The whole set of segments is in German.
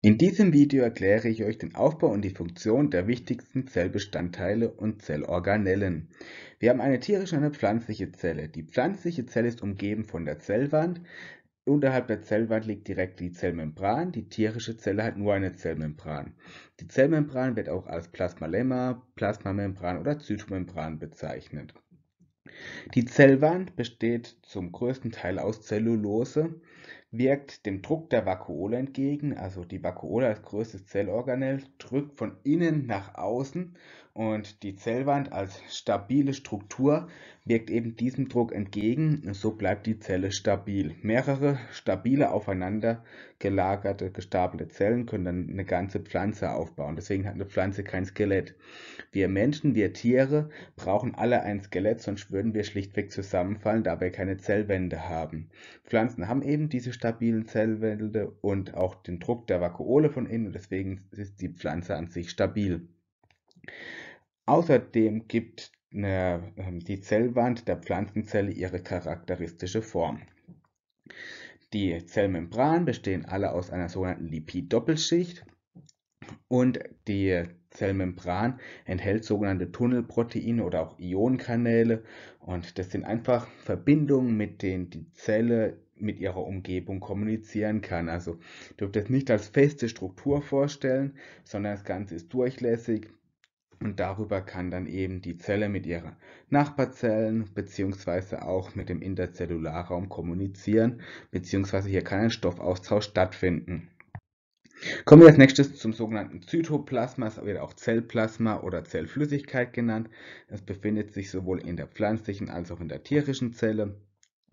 In diesem Video erkläre ich euch den Aufbau und die Funktion der wichtigsten Zellbestandteile und Zellorganellen. Wir haben eine tierische und eine pflanzliche Zelle. Die pflanzliche Zelle ist umgeben von der Zellwand. Unterhalb der Zellwand liegt direkt die Zellmembran. Die tierische Zelle hat nur eine Zellmembran. Die Zellmembran wird auch als Plasmalemma, Plasmamembran oder Zytomembran bezeichnet. Die Zellwand besteht zum größten Teil aus Zellulose wirkt dem Druck der Vakuole entgegen, also die Vakuole als größtes Zellorganell drückt von innen nach außen und die Zellwand als stabile Struktur wirkt eben diesem Druck entgegen so bleibt die Zelle stabil. Mehrere stabile aufeinander gelagerte, gestapelte Zellen können dann eine ganze Pflanze aufbauen. Deswegen hat eine Pflanze kein Skelett. Wir Menschen, wir Tiere brauchen alle ein Skelett, sonst würden wir schlichtweg zusammenfallen, da wir keine Zellwände haben. Pflanzen haben eben diese stabilen Zellwände und auch den Druck der Vakuole von innen, deswegen ist die Pflanze an sich stabil. Außerdem gibt eine, ähm, die Zellwand der Pflanzenzelle ihre charakteristische Form. Die Zellmembran bestehen alle aus einer sogenannten Lipid-Doppelschicht und die Zellmembran enthält sogenannte Tunnelproteine oder auch Ionenkanäle und das sind einfach Verbindungen, mit denen die Zelle mit ihrer Umgebung kommunizieren kann. Also ihr dürft es nicht als feste Struktur vorstellen, sondern das Ganze ist durchlässig und darüber kann dann eben die Zelle mit ihren Nachbarzellen beziehungsweise auch mit dem Interzellularraum kommunizieren, beziehungsweise hier kann ein Stoffaustausch stattfinden. Kommen wir als nächstes zum sogenannten Zytoplasma, es wird auch Zellplasma oder Zellflüssigkeit genannt. Es befindet sich sowohl in der pflanzlichen als auch in der tierischen Zelle.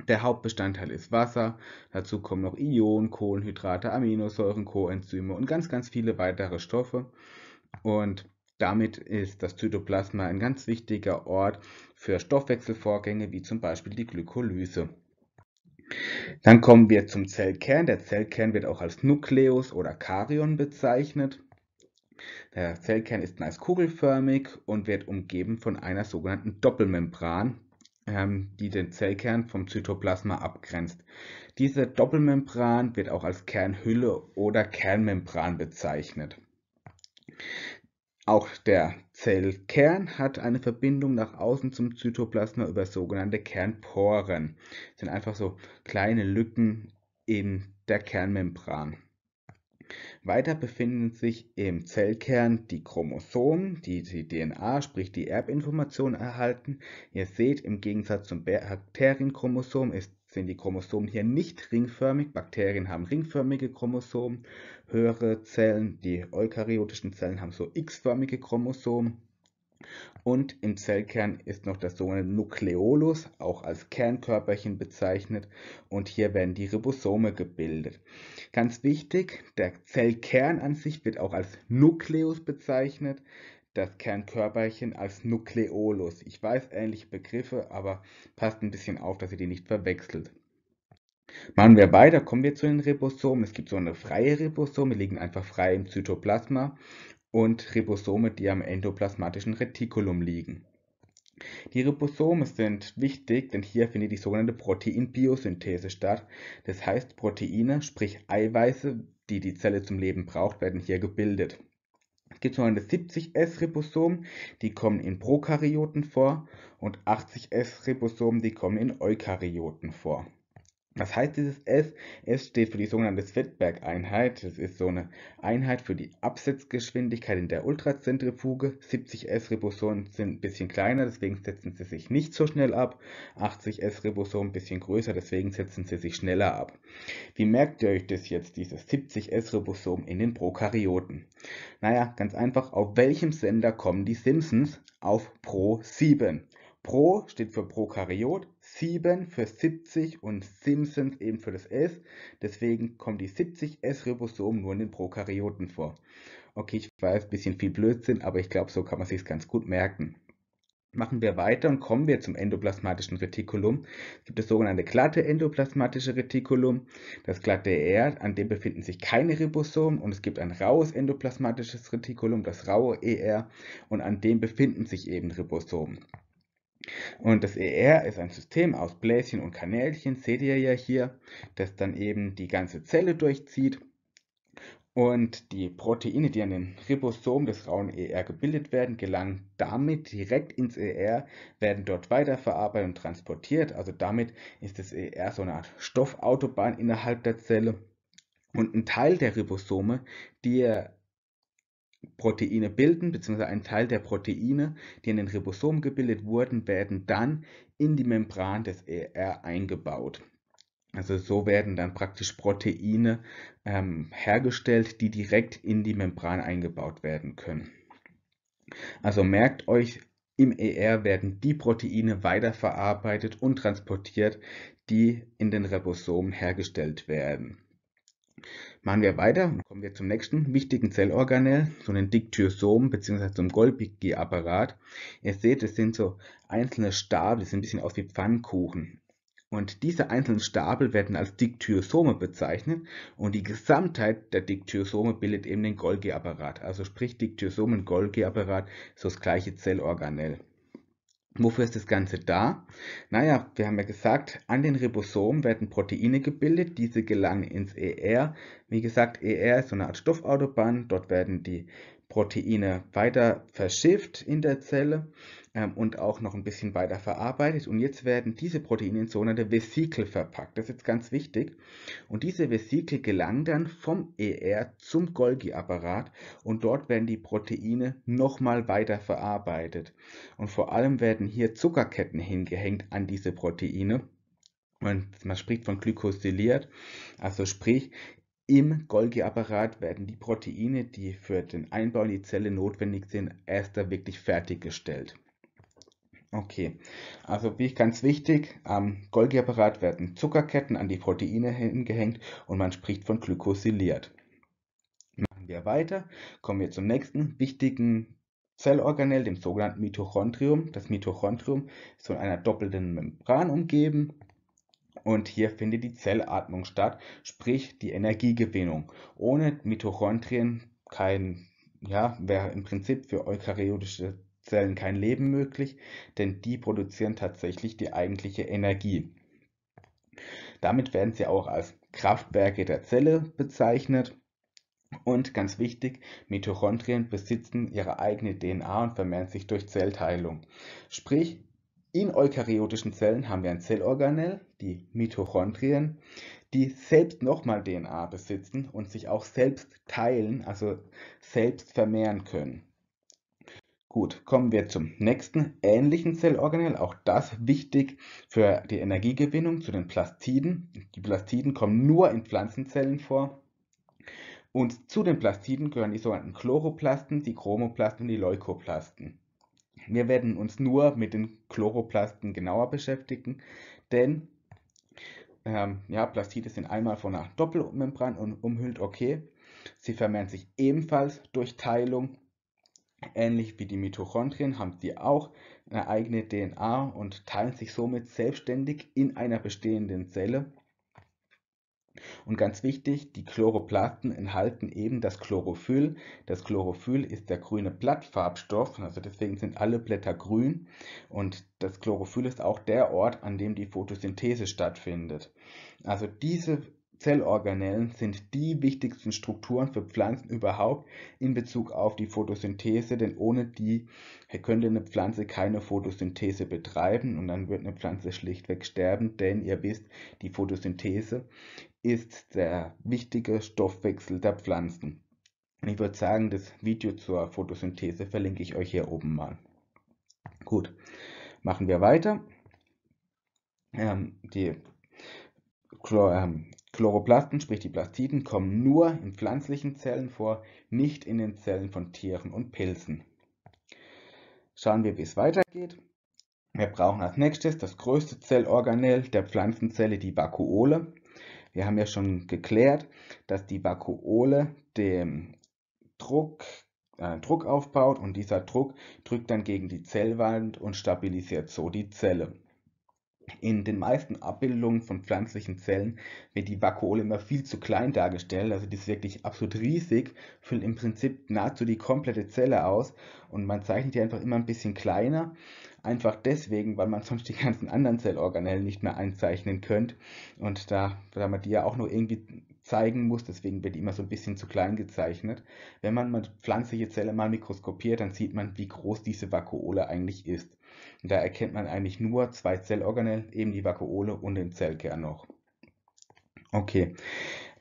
Der Hauptbestandteil ist Wasser, dazu kommen noch Ionen, Kohlenhydrate, Aminosäuren, Coenzyme und ganz, ganz viele weitere Stoffe. Und damit ist das Zytoplasma ein ganz wichtiger Ort für Stoffwechselvorgänge wie zum Beispiel die Glykolyse. Dann kommen wir zum Zellkern. Der Zellkern wird auch als Nukleus oder Karyon bezeichnet. Der Zellkern ist meist kugelförmig und wird umgeben von einer sogenannten Doppelmembran, die den Zellkern vom Zytoplasma abgrenzt. Diese Doppelmembran wird auch als Kernhülle oder Kernmembran bezeichnet. Auch der Zellkern hat eine Verbindung nach außen zum Zytoplasma über sogenannte Kernporen. Das sind einfach so kleine Lücken in der Kernmembran. Weiter befinden sich im Zellkern die Chromosomen, die die DNA, sprich die Erbinformation erhalten. Ihr seht, im Gegensatz zum Bakterienchromosom ist sind die Chromosomen hier nicht ringförmig. Bakterien haben ringförmige Chromosomen. Höhere Zellen, die eukaryotischen Zellen, haben so x-förmige Chromosomen. Und im Zellkern ist noch das sogenannte Nukleolus, auch als Kernkörperchen bezeichnet. Und hier werden die Ribosome gebildet. Ganz wichtig, der Zellkern an sich wird auch als Nukleus bezeichnet das Kernkörperchen als Nukleolus. Ich weiß ähnliche Begriffe, aber passt ein bisschen auf, dass ihr die nicht verwechselt. Machen wir weiter, kommen wir zu den Ribosomen. Es gibt so eine freie Ribosome, die liegen einfach frei im Zytoplasma und Ribosome, die am endoplasmatischen Retikulum liegen. Die Ribosome sind wichtig, denn hier findet die sogenannte Proteinbiosynthese statt. Das heißt, Proteine, sprich Eiweiße, die die Zelle zum Leben braucht, werden hier gebildet. Es gibt sogenannte 70S-Ribosomen, die kommen in Prokaryoten vor und 80S-Ribosomen, die kommen in Eukaryoten vor. Was heißt dieses S? S steht für die sogenannte Svedberg-Einheit. Das ist so eine Einheit für die Absetzgeschwindigkeit in der Ultrazentrifuge. 70 S-Ribosomen sind ein bisschen kleiner, deswegen setzen sie sich nicht so schnell ab. 80 S-Ribosomen ein bisschen größer, deswegen setzen sie sich schneller ab. Wie merkt ihr euch das jetzt, dieses 70 S-Ribosom in den Prokaryoten? Naja, ganz einfach, auf welchem Sender kommen die Simpsons? Auf Pro 7. Pro steht für Prokaryot, 7 für 70 und Simpsons eben für das S. Deswegen kommen die 70 S-Ribosomen nur in den Prokaryoten vor. Okay, ich weiß, ein bisschen viel Blödsinn, aber ich glaube, so kann man sich ganz gut merken. Machen wir weiter und kommen wir zum endoplasmatischen Retikulum. Es gibt das sogenannte glatte endoplasmatische Retikulum, das glatte ER, an dem befinden sich keine Ribosomen und es gibt ein raues endoplasmatisches Retikulum, das raue ER und an dem befinden sich eben Ribosomen. Und das ER ist ein System aus Bläschen und Kanälchen, seht ihr ja hier, das dann eben die ganze Zelle durchzieht. Und die Proteine, die an den Ribosomen des rauen ER gebildet werden, gelangen damit direkt ins ER, werden dort weiterverarbeitet und transportiert. Also damit ist das ER so eine Art Stoffautobahn innerhalb der Zelle. Und ein Teil der Ribosome, die Proteine bilden, beziehungsweise ein Teil der Proteine, die in den Ribosomen gebildet wurden, werden dann in die Membran des ER eingebaut. Also so werden dann praktisch Proteine ähm, hergestellt, die direkt in die Membran eingebaut werden können. Also merkt euch, im ER werden die Proteine weiterverarbeitet und transportiert, die in den Ribosomen hergestellt werden. Machen wir weiter und kommen wir zum nächsten wichtigen Zellorganell, so einen Diktyosom bzw. zum Golgi-Apparat. Ihr seht, es sind so einzelne Stabel, die sehen ein bisschen aus wie Pfannkuchen. Und diese einzelnen Stapel werden als Diktyosome bezeichnet und die Gesamtheit der Diktyosome bildet eben den Golgi-Apparat. Also sprich Diktyosom und Golgi-Apparat ist das gleiche Zellorganell. Wofür ist das Ganze da? Naja, wir haben ja gesagt, an den Ribosomen werden Proteine gebildet, diese gelangen ins ER. Wie gesagt, ER ist so eine Art Stoffautobahn, dort werden die Proteine weiter verschifft in der Zelle ähm, und auch noch ein bisschen weiter verarbeitet. Und jetzt werden diese Proteine in sogenannte Vesikel verpackt. Das ist jetzt ganz wichtig. Und diese Vesikel gelangen dann vom ER zum Golgi-Apparat und dort werden die Proteine nochmal weiter verarbeitet. Und vor allem werden hier Zuckerketten hingehängt an diese Proteine. Und man spricht von glykosyliert, also sprich, im Golgi-Apparat werden die Proteine, die für den Einbau in die Zelle notwendig sind, erst da wirklich fertiggestellt. Okay, also wie ganz wichtig, am Golgi-Apparat werden Zuckerketten an die Proteine hingehängt und man spricht von glykosyliert. Machen wir weiter, kommen wir zum nächsten wichtigen Zellorganell, dem sogenannten Mitochondrium. Das Mitochondrium ist von einer doppelten Membran umgeben und hier findet die Zellatmung statt, sprich die Energiegewinnung. Ohne Mitochondrien kein, ja, wäre im Prinzip für eukaryotische Zellen kein Leben möglich, denn die produzieren tatsächlich die eigentliche Energie. Damit werden sie auch als Kraftwerke der Zelle bezeichnet. Und ganz wichtig, Mitochondrien besitzen ihre eigene DNA und vermehren sich durch Zellteilung. Sprich, in eukaryotischen Zellen haben wir ein Zellorganell, die Mitochondrien, die selbst nochmal DNA besitzen und sich auch selbst teilen, also selbst vermehren können. Gut, kommen wir zum nächsten ähnlichen Zellorganell, auch das wichtig für die Energiegewinnung, zu den Plastiden. Die Plastiden kommen nur in Pflanzenzellen vor. Und zu den Plastiden gehören die sogenannten Chloroplasten, die Chromoplasten und die Leukoplasten. Wir werden uns nur mit den Chloroplasten genauer beschäftigen, denn ähm, ja, Plastide sind einmal von einer Doppelmembran umhüllt, okay. Sie vermehren sich ebenfalls durch Teilung. Ähnlich wie die Mitochondrien haben sie auch eine eigene DNA und teilen sich somit selbstständig in einer bestehenden Zelle. Und ganz wichtig, die Chloroplasten enthalten eben das Chlorophyll. Das Chlorophyll ist der grüne Blattfarbstoff, also deswegen sind alle Blätter grün. Und das Chlorophyll ist auch der Ort, an dem die Photosynthese stattfindet. Also diese Zellorganellen sind die wichtigsten Strukturen für Pflanzen überhaupt in Bezug auf die Photosynthese, denn ohne die könnte eine Pflanze keine Photosynthese betreiben und dann wird eine Pflanze schlichtweg sterben, denn ihr wisst, die Photosynthese ist der wichtige Stoffwechsel der Pflanzen. Und ich würde sagen, das Video zur Photosynthese verlinke ich euch hier oben mal. Gut, machen wir weiter. Ähm, die Chlor ähm, Chloroplasten, sprich die Plastiden, kommen nur in pflanzlichen Zellen vor, nicht in den Zellen von Tieren und Pilzen. Schauen wir, wie es weitergeht. Wir brauchen als nächstes das größte Zellorganell der Pflanzenzelle, die Vakuole. Wir haben ja schon geklärt, dass die Vakuole dem Druck, äh, Druck aufbaut und dieser Druck drückt dann gegen die Zellwand und stabilisiert so die Zelle. In den meisten Abbildungen von pflanzlichen Zellen wird die Vakuole immer viel zu klein dargestellt, also die ist wirklich absolut riesig, füllt im Prinzip nahezu die komplette Zelle aus und man zeichnet die einfach immer ein bisschen kleiner, einfach deswegen, weil man sonst die ganzen anderen Zellorganellen nicht mehr einzeichnen könnte und da, da man die ja auch nur irgendwie zeigen muss, deswegen wird die immer so ein bisschen zu klein gezeichnet. Wenn man eine pflanzliche Zelle mal mikroskopiert, dann sieht man, wie groß diese Vakuole eigentlich ist. Da erkennt man eigentlich nur zwei Zellorganellen, eben die Vakuole und den Zellkern noch. Okay,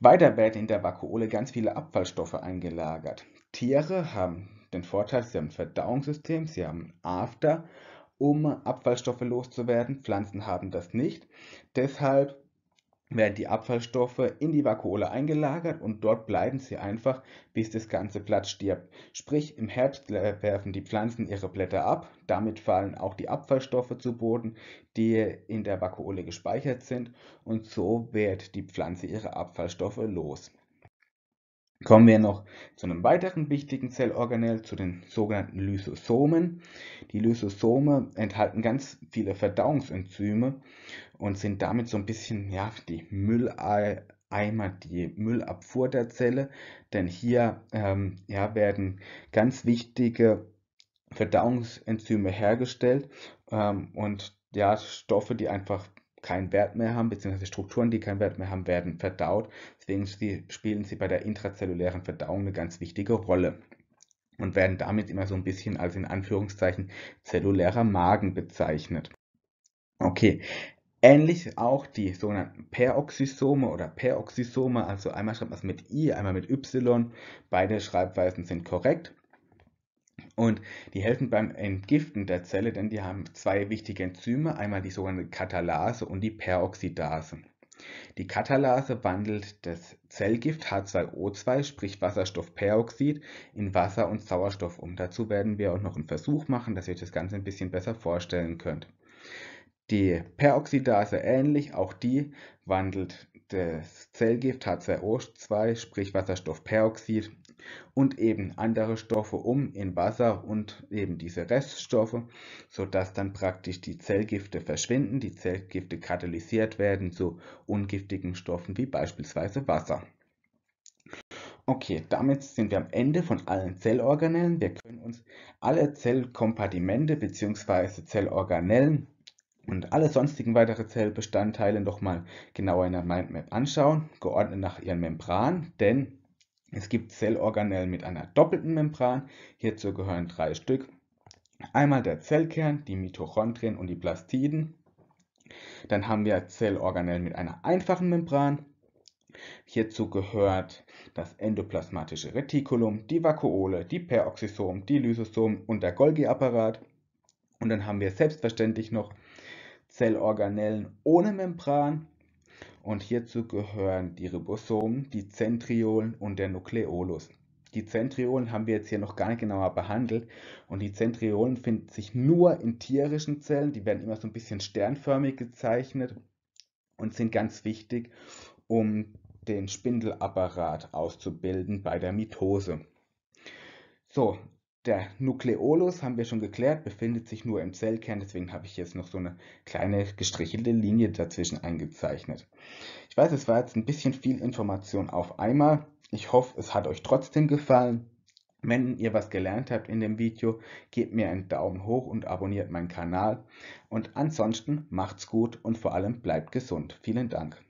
weiter werden in der Vakuole ganz viele Abfallstoffe eingelagert. Tiere haben den Vorteil, sie haben ein Verdauungssystem, sie haben After, um Abfallstoffe loszuwerden. Pflanzen haben das nicht. Deshalb werden die Abfallstoffe in die Vakuole eingelagert und dort bleiben sie einfach, bis das ganze Blatt stirbt. Sprich, im Herbst werfen die Pflanzen ihre Blätter ab, damit fallen auch die Abfallstoffe zu Boden, die in der Vakuole gespeichert sind und so wird die Pflanze ihre Abfallstoffe los. Kommen wir noch zu einem weiteren wichtigen Zellorganell, zu den sogenannten Lysosomen. Die Lysosome enthalten ganz viele Verdauungsenzyme und sind damit so ein bisschen ja, die Mülleimer, die Müllabfuhr der Zelle, denn hier ähm, ja, werden ganz wichtige Verdauungsenzyme hergestellt ähm, und ja, Stoffe, die einfach keinen Wert mehr haben, beziehungsweise Strukturen, die keinen Wert mehr haben, werden verdaut. Deswegen spielen sie bei der intrazellulären Verdauung eine ganz wichtige Rolle und werden damit immer so ein bisschen als in Anführungszeichen zellulärer Magen bezeichnet. Okay, ähnlich auch die sogenannten Peroxysome oder Peroxysome, also einmal schreibt man es mit I, einmal mit Y. Beide Schreibweisen sind korrekt. Und die helfen beim Entgiften der Zelle, denn die haben zwei wichtige Enzyme, einmal die sogenannte Katalase und die Peroxidase. Die Katalase wandelt das Zellgift H2O2, sprich Wasserstoffperoxid, in Wasser und Sauerstoff um. Dazu werden wir auch noch einen Versuch machen, dass ihr euch das Ganze ein bisschen besser vorstellen könnt. Die Peroxidase ähnlich, auch die wandelt das Zellgift H2O2, sprich Wasserstoffperoxid, und eben andere Stoffe um in Wasser und eben diese Reststoffe, sodass dann praktisch die Zellgifte verschwinden, die Zellgifte katalysiert werden zu ungiftigen Stoffen wie beispielsweise Wasser. Okay, damit sind wir am Ende von allen Zellorganellen. Wir können uns alle Zellkompartimente bzw. Zellorganellen und alle sonstigen weitere Zellbestandteile nochmal genauer in der Mindmap anschauen, geordnet nach ihren Membran, denn es gibt Zellorganellen mit einer doppelten Membran. Hierzu gehören drei Stück. Einmal der Zellkern, die Mitochondrien und die Plastiden. Dann haben wir Zellorganellen mit einer einfachen Membran. Hierzu gehört das endoplasmatische Retikulum, die Vakuole, die Peroxysom, die Lysosom und der Golgi-Apparat. Und dann haben wir selbstverständlich noch Zellorganellen ohne Membran und hierzu gehören die Ribosomen, die Zentriolen und der Nukleolus. Die Zentriolen haben wir jetzt hier noch gar nicht genauer behandelt und die Zentriolen finden sich nur in tierischen Zellen, die werden immer so ein bisschen sternförmig gezeichnet und sind ganz wichtig, um den Spindelapparat auszubilden bei der Mitose. So, der Nukleolus, haben wir schon geklärt, befindet sich nur im Zellkern, deswegen habe ich jetzt noch so eine kleine gestrichelte Linie dazwischen eingezeichnet. Ich weiß, es war jetzt ein bisschen viel Information auf einmal. Ich hoffe, es hat euch trotzdem gefallen. Wenn ihr was gelernt habt in dem Video, gebt mir einen Daumen hoch und abonniert meinen Kanal. Und ansonsten macht's gut und vor allem bleibt gesund. Vielen Dank.